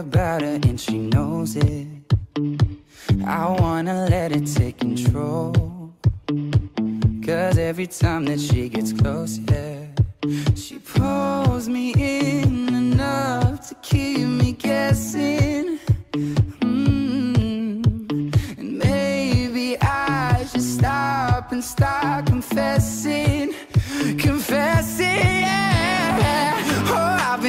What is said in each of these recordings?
about her and she knows it. I wanna let it take control. Cause every time that she gets close, yeah, she pulls me in enough to keep me guessing. Mm. And maybe I should stop and start confessing,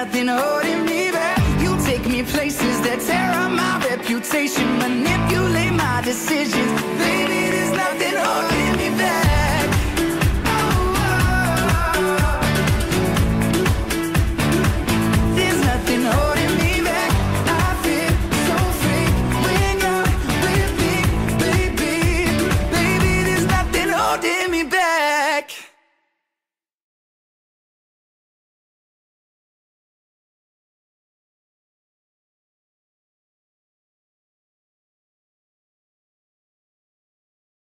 nothing holding me back. You take me places that tear up my reputation, manipulate my decisions,